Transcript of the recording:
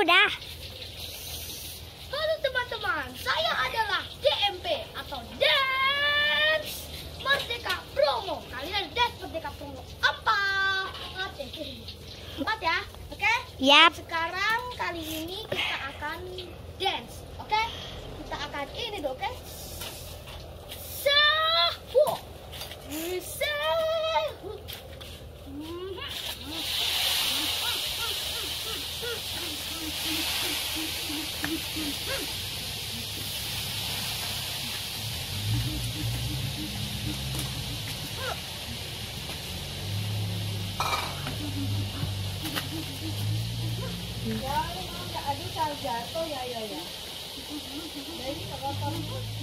Udah. Halo teman-teman, saya adalah DMP atau Dance Merdeka Promo. Kalian Dance Merdeka Promo apa? Empat ya, oke? Yap. Sekarang kali ini kita akan dance, oke? Kita akan ini dong, oke? Sahu, sahu. Ya, memang nggak kalau jatuh ya ya ya. Jadi nggak apa-apa.